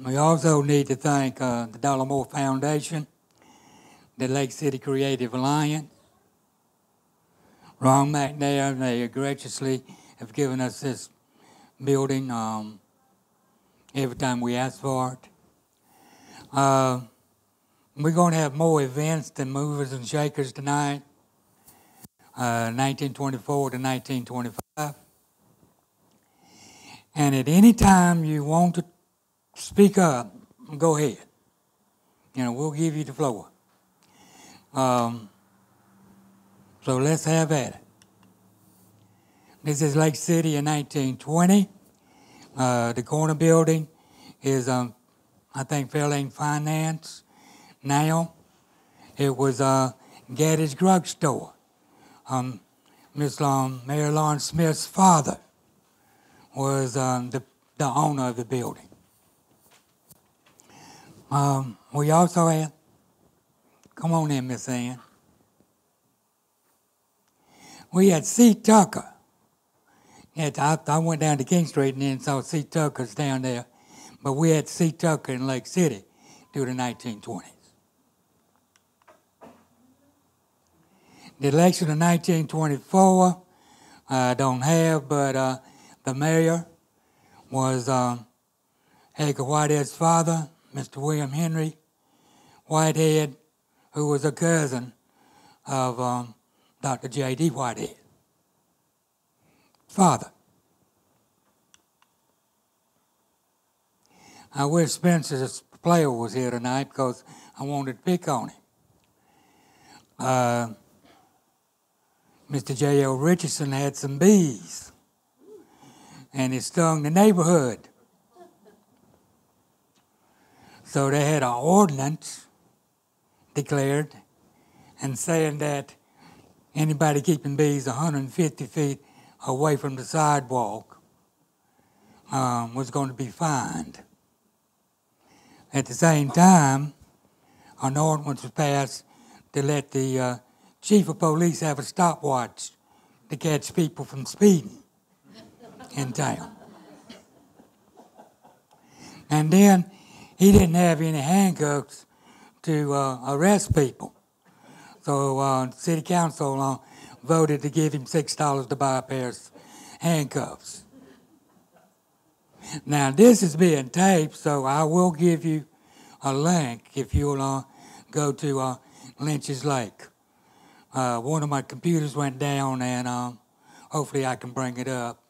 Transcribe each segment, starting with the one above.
We also need to thank uh, the Darla Moore Foundation, the Lake City Creative Alliance, Ron McNair. They graciously have given us this building um, every time we ask for it. Uh, we're going to have more events than movers and shakers tonight. Uh, 1924 to 1925. And at any time you want to speak up, go ahead. You know, we'll give you the floor. Um, so let's have at it. This is Lake City in 1920. Uh, the corner building is, um, I think, Fairlane Finance now. It was uh, Gaddy's Drug Store. Um, Miss um, Lawrence Smith's father was um, the, the owner of the building. Um, we also had, come on in, Miss Ann. We had C. Tucker. I, I went down to Kingstree and then saw C. Tucker's down there. But we had C. Tucker in Lake City through the 1920s. The election of 1924, I don't have, but uh, the mayor was um, Whitehead's father, Mr. William Henry Whitehead, who was a cousin of um, Dr. J.D. Whitehead. Father. I wish Spencer's player was here tonight because I wanted to pick on him. Uh, Mr. J.L. Richardson had some bees, and it stung the neighborhood. So they had an ordinance declared and saying that anybody keeping bees 150 feet away from the sidewalk um, was going to be fined. At the same time, an ordinance was passed to let the uh, chief of police have a stopwatch to catch people from speeding in town. And then he didn't have any handcuffs to uh, arrest people. So uh, city council uh, voted to give him six dollars to buy a pair of handcuffs. Now this is being taped, so I will give you a link if you'll uh, go to uh, Lynches Lake. Uh, one of my computers went down, and um, hopefully I can bring it up,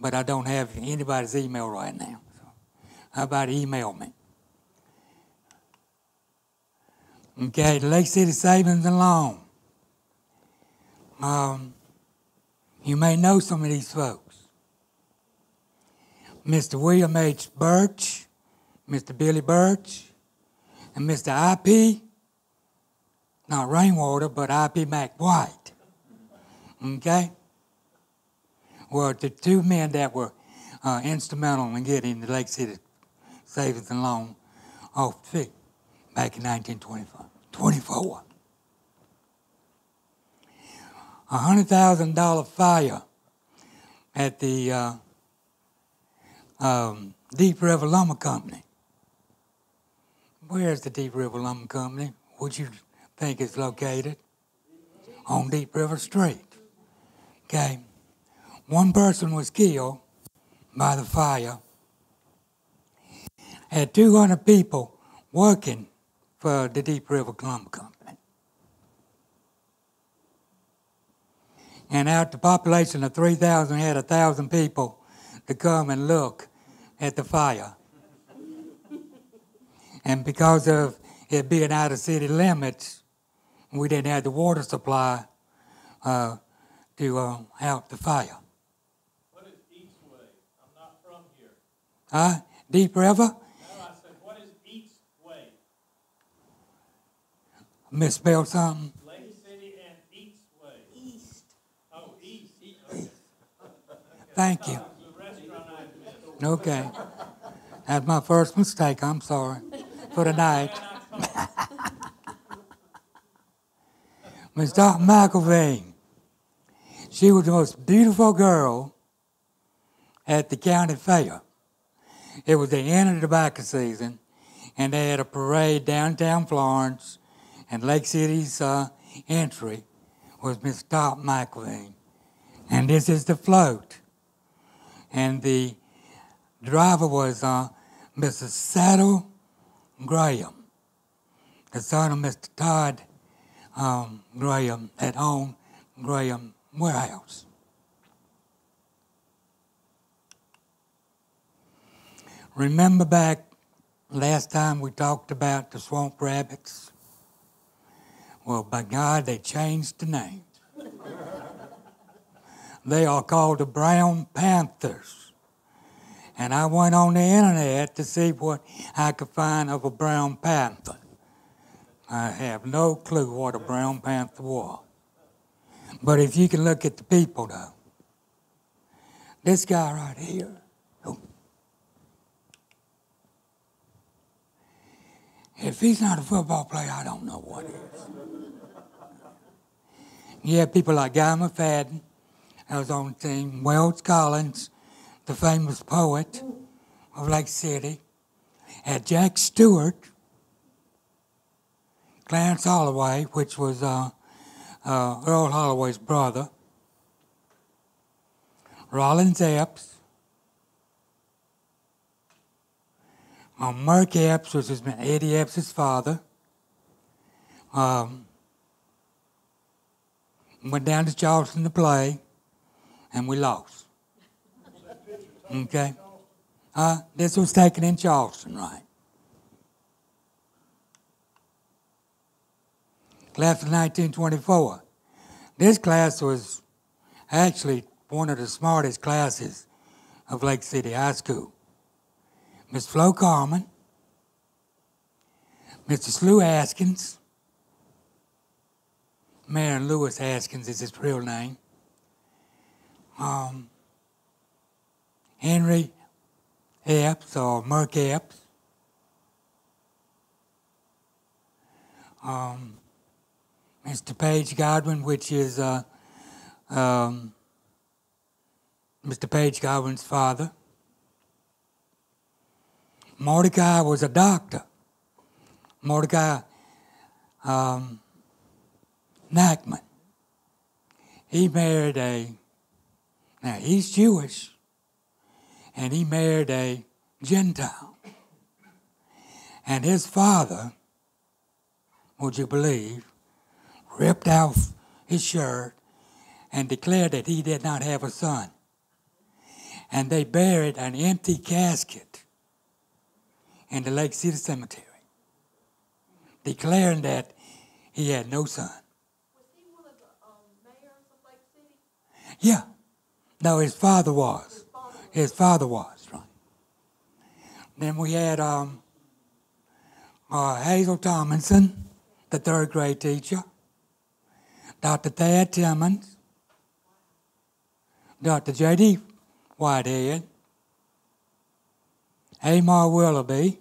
but I don't have anybody's email right now. How about email me? Okay, Lake City Savings and Loan. Um, you may know some of these folks. Mr. William H. Birch, Mr. Billy Birch, and Mr. I.P., not Rainwater, but I.P. McWhite. Okay? Were the two men that were uh, instrumental in getting the Lake City Savings and Loan off feet back in 1924. A $100,000 fire at the uh, um, Deep River Lumber Company. Where's the Deep River Lumber Company? Would you think it's located? On Deep River Street. Okay. One person was killed by the fire. Had 200 people working for the Deep River Lumber Company. And out the population of 3,000 had 1,000 people to come and look at the fire. and because of it being out of city limits, we didn't have the water supply uh, to uh, help the fire. What is Eastway? I'm not from here. Huh? Deep River? No, I said, what is Eastway? Misspelled something? Lake City and Eastway. East. Oh, East. Okay. Thank you. It's a restaurant I missed. Okay. That's my first mistake. I'm sorry for tonight. night. Miss Dot McElveen. She was the most beautiful girl at the county fair. it was the end of the tobacco season, and they had a parade downtown Florence, and Lake City's uh, entry was Miss Dot McElveen. And this is the float. And the driver was uh, Mr. Saddle Graham, the son of Mr. Todd um, Graham at owned Graham Warehouse. Remember back last time we talked about the swamp rabbits? Well, by God, they changed the name. they are called the brown panthers. And I went on the internet to see what I could find of a brown panther. I have no clue what a brown panther was. But if you can look at the people, though, this guy right here, oh. If he's not a football player, I don't know what is. You have people like Guy McFadden, I was on the team, Wells Collins, the famous poet of Lake City, had Jack Stewart, Clarence Holloway, which was uh, uh, Earl Holloway's brother, Rollins Epps, um, Merck Epps, which is Eddie Epps' father, um, went down to Charleston to play, and we lost. Okay? Uh, this was taken in Charleston, right? Class of 1924. This class was actually one of the smartest classes of Lake City High School. Miss Flo Carmen, Mr. Slew Askins, Marion Lewis Askins is his real name. Um, Henry Epps or Merck Epps. Um, Mr. Page Godwin, which is uh, um, Mr. Page Godwin's father. Mordecai was a doctor. Mordecai um, Nachman. He married a, now he's Jewish, and he married a Gentile. And his father, would you believe, ripped off his shirt and declared that he did not have a son. And they buried an empty casket in the Lake City Cemetery, declaring that he had no son. Was he one of the mayors of Lake City? Yeah. No, his father was. His father was, right. Then we had um, uh, Hazel Tomlinson, the third grade teacher, Dr. Thad Timmons, Dr. J.D. Whitehead, Amar Willoughby.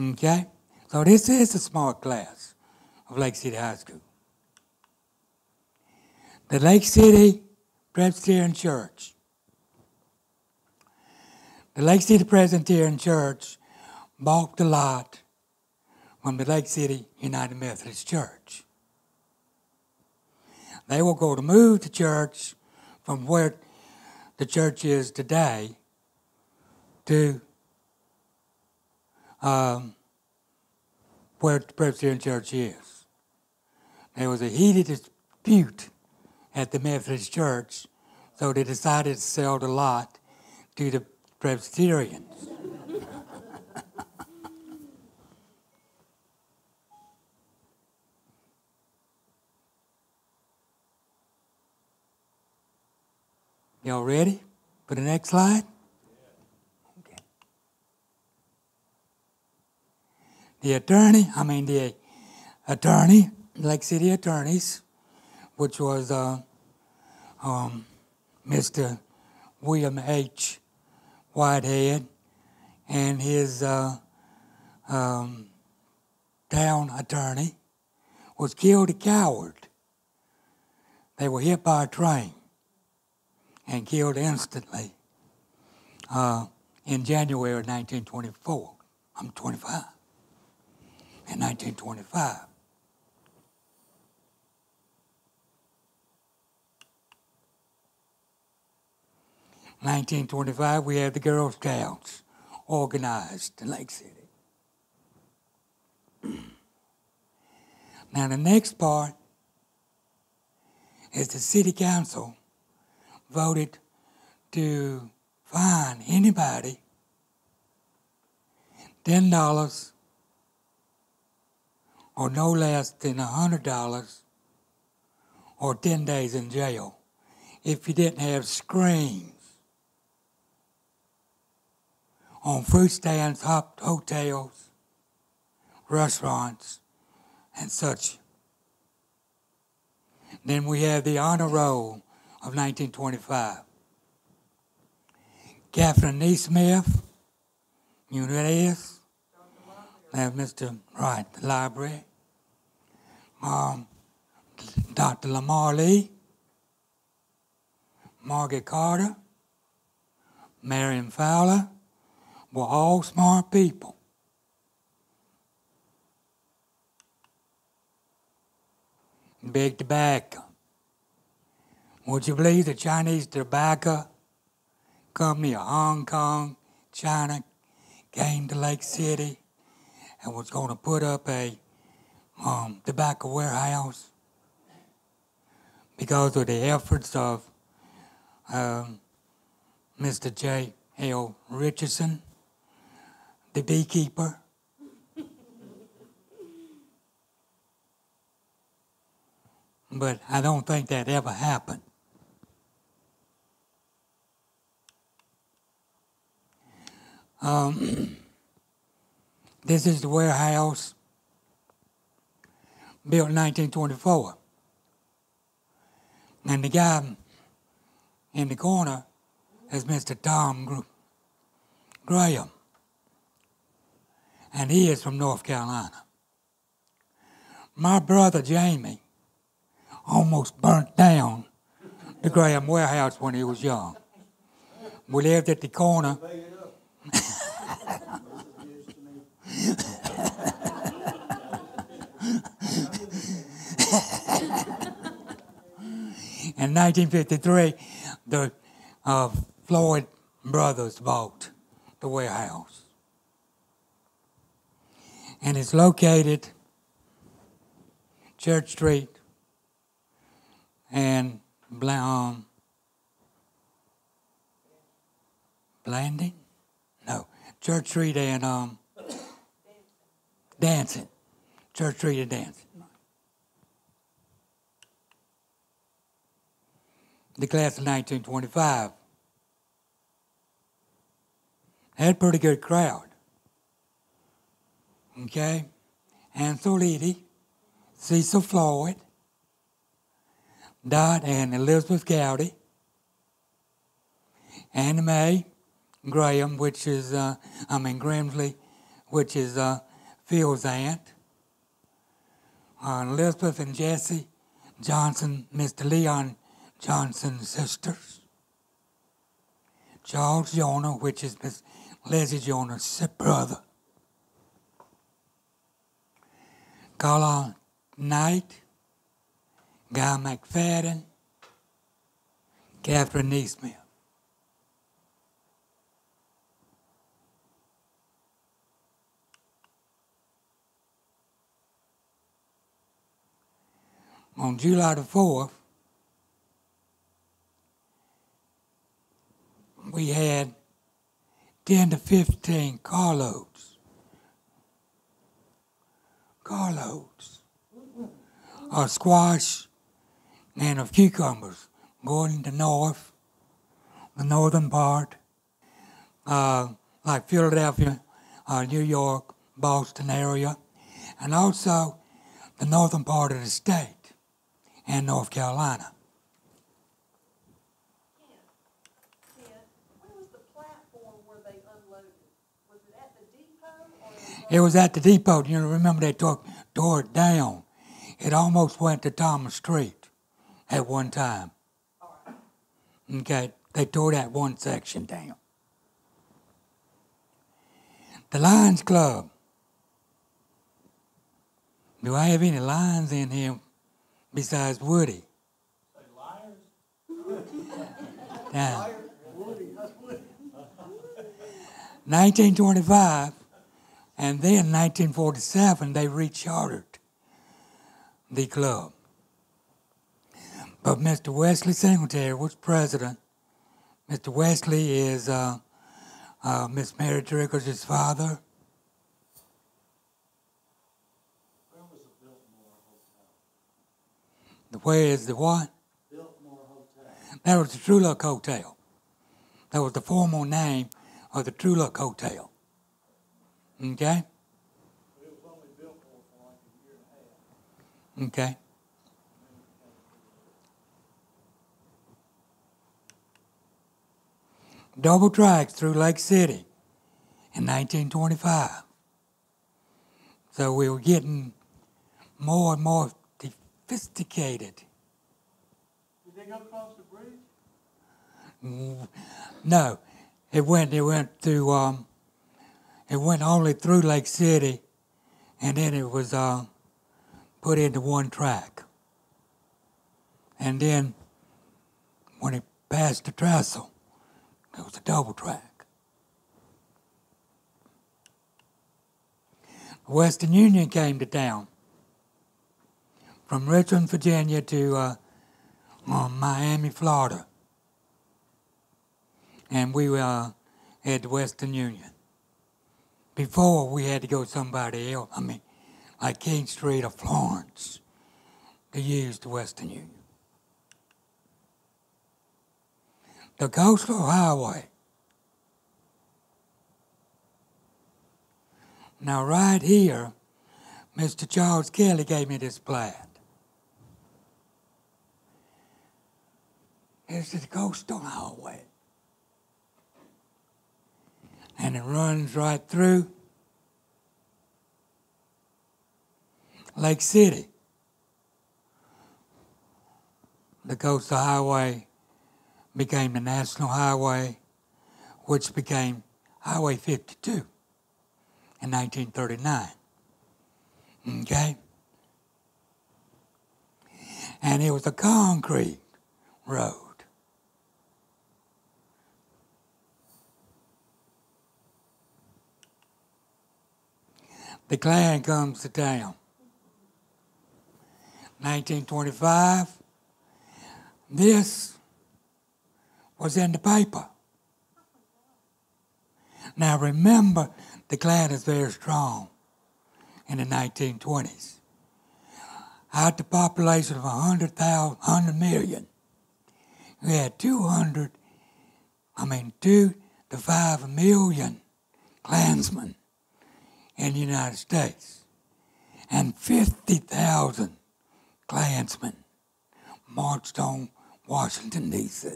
Okay? So this is a smart class of Lake City High School the Lake City Presbyterian Church. The Lake City Presbyterian Church bought the lot from the Lake City United Methodist Church. They were going to move the church from where the church is today to um, where the Presbyterian Church is. There was a heated dispute at the Methodist Church, so they decided to sell the lot to the Presbyterians. Y'all ready for the next slide? The attorney, I mean the attorney, Lake City attorneys, which was uh, um, Mr. William H. Whitehead and his uh, um, town attorney was killed a coward. They were hit by a train and killed instantly uh, in January of 1924. I'm 25. In 1925. Nineteen twenty-five, we had the Girl Scouts organized in Lake City. now the next part is the city council voted to fine anybody ten dollars or no less than a hundred dollars or ten days in jail if you didn't have screens on fruit stands, hotels, restaurants, and such. Then we have the honor roll of 1925. Catherine Neesmith, you know who that is? That's Mr. Wright, the library. Um, Dr. Lamar Lee, Margaret Carter, Marion Fowler, were all smart people. Big tobacco. Would you believe the Chinese tobacco company of Hong Kong, China, came to Lake City and was going to put up a um, tobacco warehouse because of the efforts of um, Mr. J. L. Richardson, the beekeeper. but I don't think that ever happened. Um, this is the warehouse built in 1924. And the guy in the corner is Mr. Tom Graham. And he is from North Carolina. My brother Jamie almost burnt down the Graham warehouse when he was young. We lived at the corner. In 1953, the uh, Floyd brothers bought the warehouse. And it's located Church Street and um, Blanding? No, Church Street and um, Dancing. Church Street and Dancing. The class of 1925 had a pretty good crowd. Okay? Ansel Eady, Cecil Floyd, Dot and Elizabeth Gowdy, Anna Mae Graham, which is, uh, I mean, Grimsley, which is uh, Phil's aunt, uh, Elizabeth and Jesse Johnson, Mr. Leon Johnson's sisters, Charles Jonah, which is Miss Leslie Jonah's brother, Carla Knight, Guy McFadden, Catherine Neesmith. On July the 4th, we had 10 to 15 carloads. Carloads of squash and of cucumbers going to north, the northern part, uh, like Philadelphia, uh, New York, Boston area, and also the northern part of the state and North Carolina. Ken, where was the platform where they unloaded? Was it at the depot or? It was at the depot. You remember they took tore it down. It almost went to Thomas Street at one time. Okay, they tore that one section down. The Lions Club. Do I have any lions in here besides Woody? Say liars? Yeah. 1925, and then 1947, they rechartered the club. But Mr. Wesley Singletary was president. Mr. Wesley is uh, uh, Miss Mary Triggers' father. Where was the Biltmore Hotel? The where is the what? Biltmore Hotel. That was the Trulock Hotel. That was the formal name of the Trulock Hotel. Okay? Okay. Double tracks through Lake City in 1925. So we were getting more and more sophisticated. Did they go across the bridge? Mm, No, it went. It went through. Um, it went only through Lake City, and then it was uh, put into one track. And then, when it passed the trestle, it was a double track. Western Union came to town from Richmond, Virginia to uh, uh, Miami, Florida and we were uh, at the Western Union. Before we had to go somebody else, I mean, like Kingstree or Florence, to use the Western Union. The Coastal Highway. Now, right here, Mr. Charles Kelly gave me this plat. This is the Coastal Highway and it runs right through Lake City. The Coastal Highway became the National Highway, which became Highway 52 in 1939. Okay? And it was a concrete road. The Klan comes to town. 1925, this was in the paper. Now remember, the Klan is very strong in the 1920s. Out the population of 100,000, 100 million, we had 200, I mean, 2 to 5 million Klansmen in the United States, and 50,000 Klansmen marched on Washington, D.C.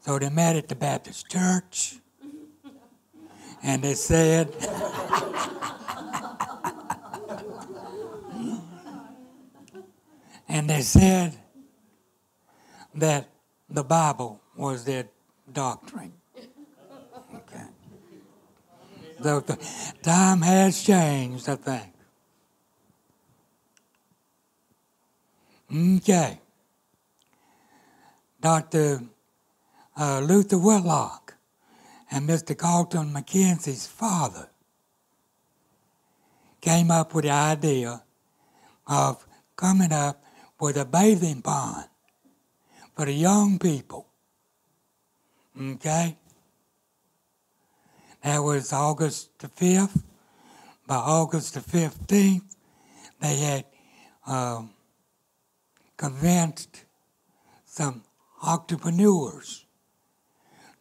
So they met at the Baptist church, and they said, and they said that the Bible was their doctrine. Okay. The, the time has changed, I think. Okay. Dr. Uh, Luther Whitlock and Mr. Carlton McKenzie's father came up with the idea of coming up with a bathing pond for the young people. Okay? That was August the 5th. By August the 15th, they had um, convinced some entrepreneurs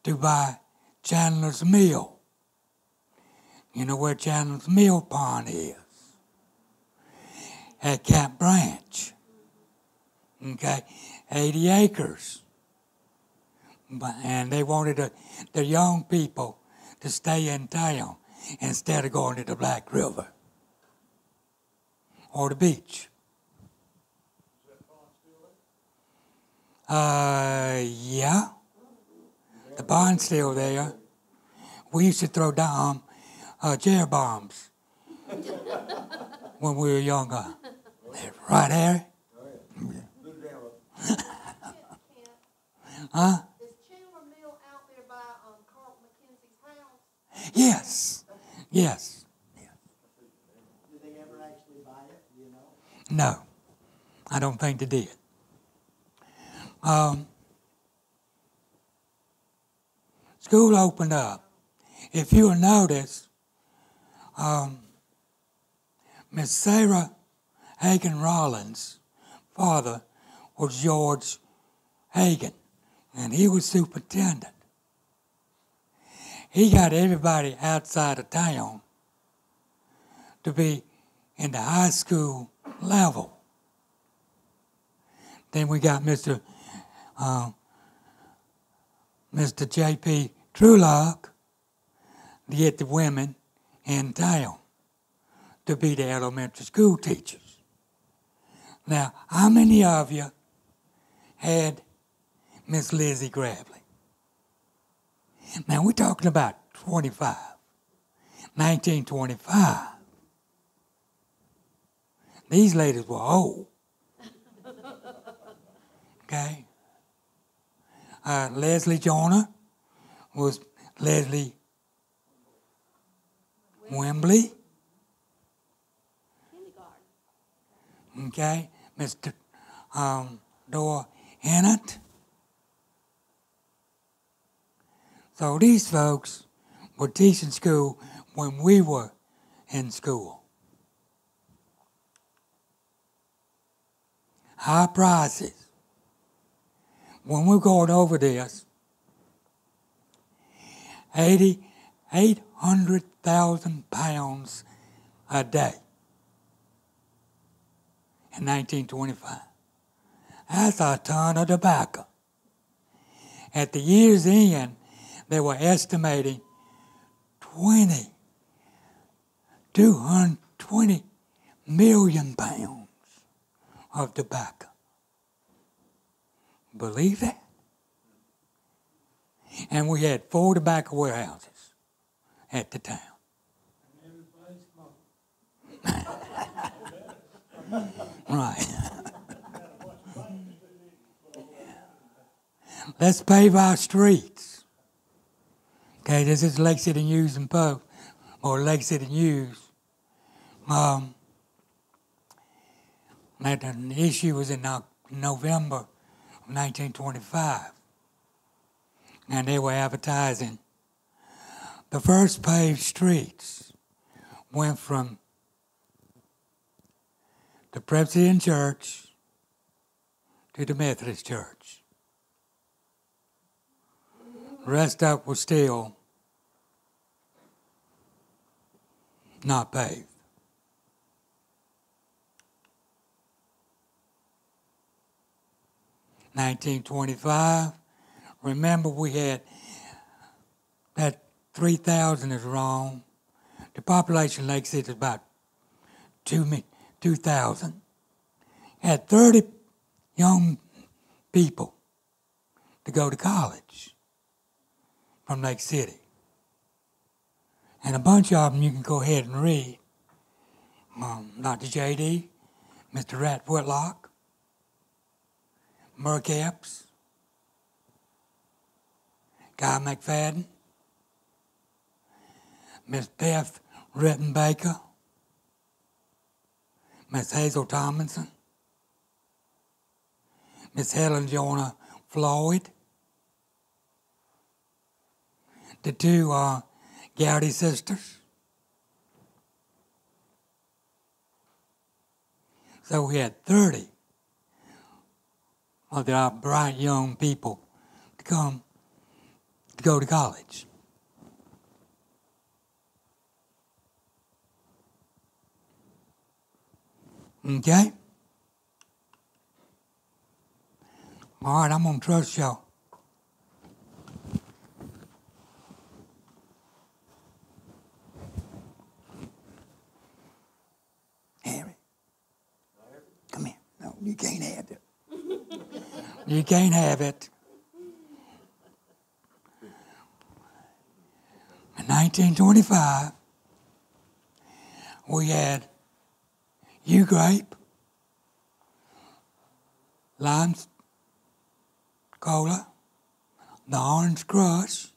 to buy Chandler's Mill. You know where Chandler's Mill Pond is? At Camp Branch. Okay, 80 acres. But, and they wanted the, the young people to stay in town instead of going to the Black River or the beach. Uh, yeah. The pond's still there. we used to throw down uh, chair bombs when we were younger. Right, Harry? Huh? Is Chandler Mill out there by, um, Carl McKenzie's Yes. Yes. Did they ever actually buy it, you know? No, I don't think they did. Um, school opened up. If you'll notice, um, Miss Sarah Hagen Rollins' father was George Hagen, and he was superintendent. He got everybody outside of town to be in the high school level. Then we got Mr. Uh, Mr. J.P. Trulock to get the women in town to be the elementary school teachers. Now, how many of you had Miss Lizzie Gravely? Now, we're talking about 25, 1925. These ladies were old. Okay? Uh, Leslie Jonah was Leslie Wembley. Okay? Mr. Um, Dora Hennett. So these folks were teaching school when we were in school. High prices. When we're going over this, eighty, eight hundred thousand pounds a day in 1925. That's a ton of tobacco. At the year's end, they were estimating 20, 220 million pounds of tobacco. Believe that? And we had four tobacco warehouses at the town. Right. Let's pave our streets. Okay, this is Lake City News and Post, or Lake City News. Um, that an issue was in November of 1925, and they were advertising. The first paved streets went from the Presbyterian Church to the Methodist Church. Rest up was still not paved. Nineteen twenty-five. Remember, we had that three thousand is wrong. The population Lake City is about two two thousand. Had thirty young people to go to college from Lake City. And a bunch of them you can go ahead and read. Um, Dr. J.D., Mr. Rat Whitlock, Merck Epps, Guy McFadden, Miss Beth Rittenbaker, Miss Hazel Tomlinson, Miss Helen Jonah Floyd, the two uh, Gowdy sisters. So we had 30 of our bright young people to come to go to college. Okay? All right, I'm going to trust y'all. Harry. Come here. No, you can't have it. you can't have it. In 1925, we had Nu-Grape, lime cola, the orange crush,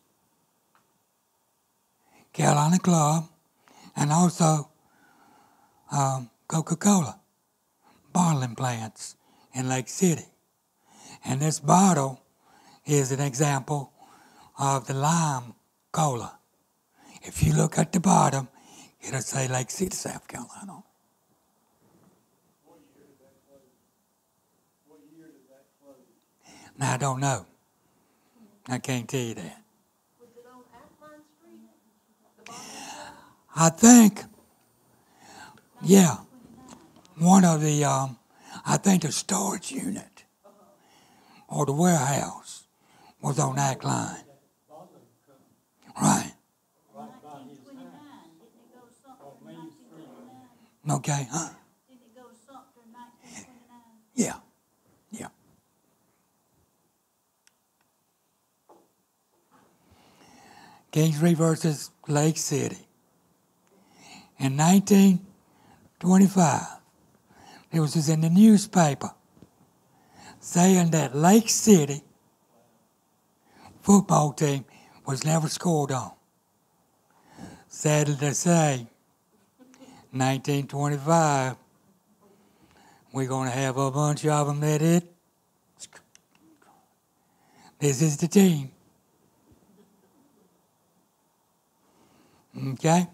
Carolina Club, and also um, Coca Cola bottling plants in Lake City. And this bottle is an example of the lime cola. If you look at the bottom, it'll say Lake City, South Carolina. Now, I don't know. I can't tell you that. Was it on Alpine Street? I think, yeah, one of the, um, I think the storage unit or the warehouse was on that line. Right. Okay, huh? Yeah. Yeah. Kingstree versus Lake City. In 1925, it was in the newspaper saying that Lake City football team was never scored on. Sadly to say, 1925, we're going to have a bunch of them that it. This is the team. Okay?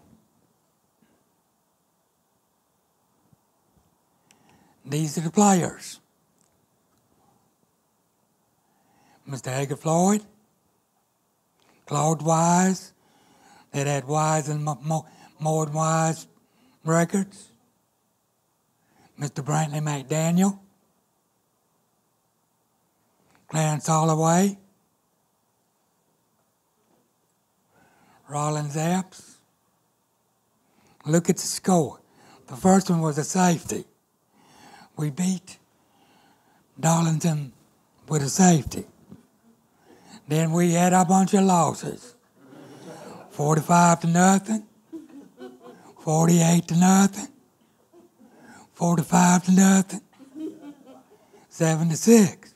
These are the players. Mr. Hager Floyd, Claude Wise, that had Wise and More Wise records. Mr. Brantley McDaniel, Clarence Holloway, Rollins Epps. Look at the score. The first one was a safety. We beat Darlington with a safety. Then we had a bunch of losses 45 to nothing, 48 to nothing, 45 to nothing, 7 to 6.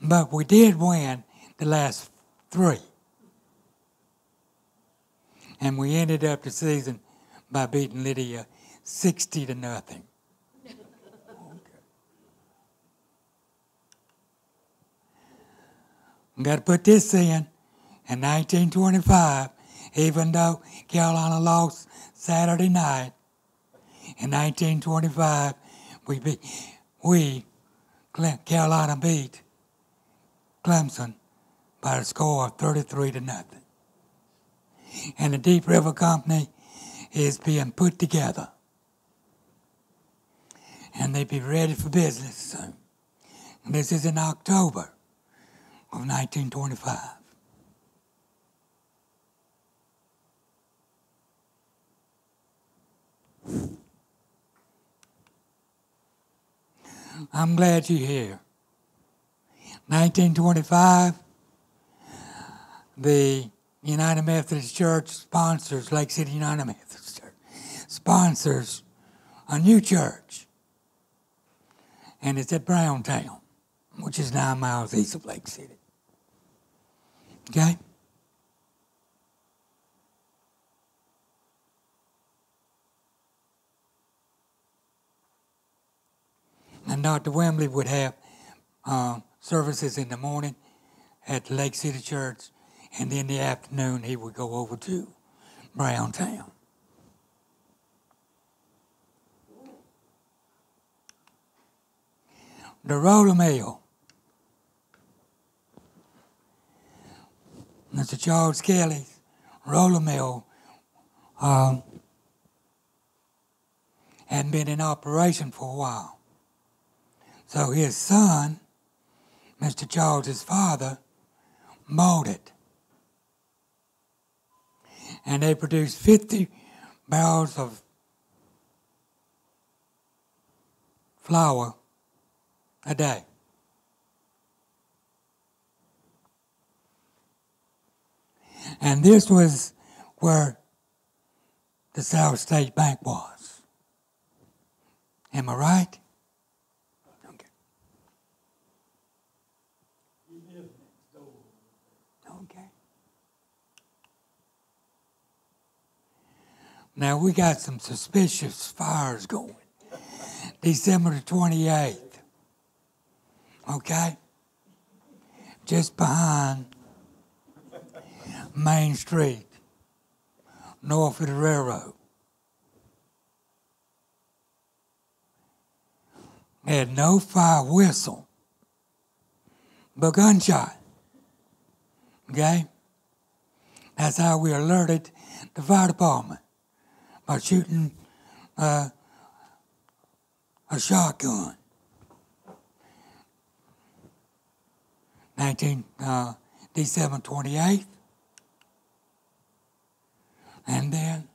But we did win the last three. And we ended up the season by beating Lydia 60 to nothing. Got to put this in. In 1925, even though Carolina lost Saturday night, in 1925, we beat, we Carolina beat Clemson by a score of 33 to nothing. And the Deep River Company is being put together. And they be ready for business soon. This is in October of 1925. I'm glad you're here. 1925, the United Methodist Church sponsors, Lake City United Methodist Church, sponsors a new church. And it's at Browntown, which is nine miles east of Lake City. Okay? And Dr. Wembley would have uh, services in the morning at Lake City Church, and then in the afternoon he would go over to Browntown. The roller mill. Mr. Charles Kelly's roller mill um, hadn't been in operation for a while. So his son, Mr. Charles's father, bought it. And they produced 50 barrels of flour a day. And this was where the South State Bank was. Am I right? Okay. Okay. Now we got some suspicious fires going. December the 28th. Okay? Just behind Main Street, north of the railroad. Had no fire whistle, but gunshot. Okay? That's how we alerted the fire department by shooting uh, a shotgun. 19 uh, December 28th. And then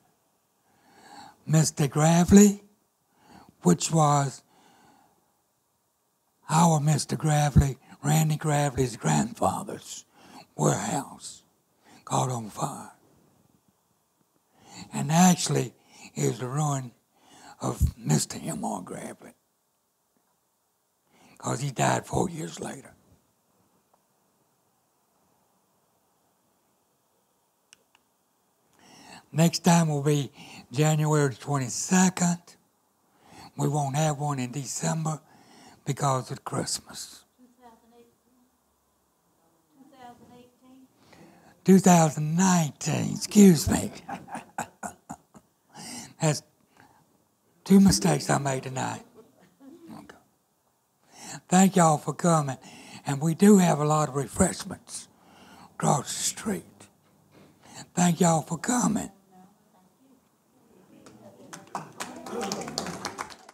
Mr. Gravely, which was our Mr. Gravely, Randy Gravely's grandfather's warehouse, caught on fire. And actually, it was the ruin of Mr. M.R. Gravely, because he died four years later. Next time will be January 22nd. We won't have one in December because of Christmas. 2018? 2018? 2019, excuse me. That's two mistakes I made tonight. Okay. Thank y'all for coming. And we do have a lot of refreshments across the street. Thank y'all for coming. Thank you.